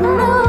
Lord.